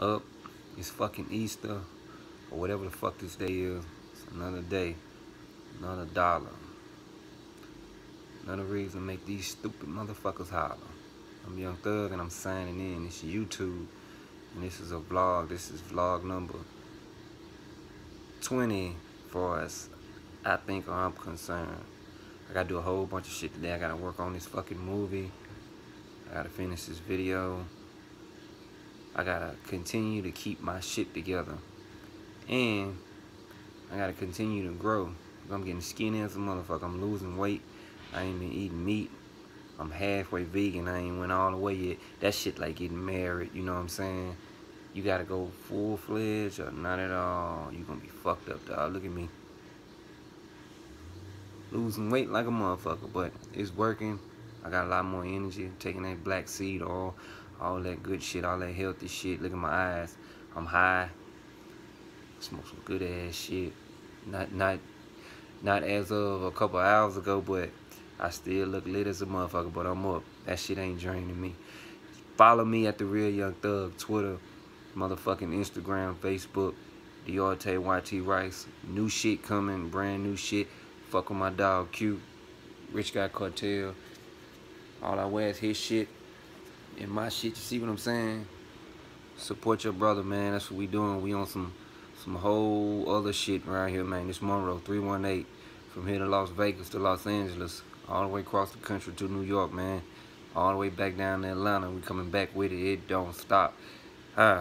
up. It's fucking Easter or whatever the fuck this day is. It's another day, another dollar. Another reason to make these stupid motherfuckers holler. I'm Young Thug and I'm signing in. It's YouTube and this is a vlog. This is vlog number 20 for us. I think I'm concerned. I gotta do a whole bunch of shit today. I gotta work on this fucking movie. I gotta finish this video. I gotta continue to keep my shit together. And I gotta continue to grow. I'm getting skinny as a motherfucker. I'm losing weight. I ain't been eating meat. I'm halfway vegan. I ain't went all the way yet. That shit like getting married, you know what I'm saying? You gotta go full-fledged or not at all. You gonna be fucked up, dog. Look at me. Losing weight like a motherfucker, but it's working. I got a lot more energy. Taking that black seed oil all that good shit, all that healthy shit. Look at my eyes. I'm high. Smoke some good ass shit. Not not not as of a couple hours ago, but I still look lit as a motherfucker, but I'm up. That shit ain't draining me. Follow me at the Real Young Thug, Twitter, motherfucking Instagram, Facebook, Deontay YT Rice. New shit coming, brand new shit. Fuck with my dog Q, Rich Guy Cartel. All I wear is his shit in my shit. You see what I'm saying? Support your brother, man. That's what we doing. We on some some whole other shit around here, man. This Monroe 318 from here to Las Vegas to Los Angeles, all the way across the country to New York, man. All the way back down to Atlanta. We coming back with it. It don't stop. Huh.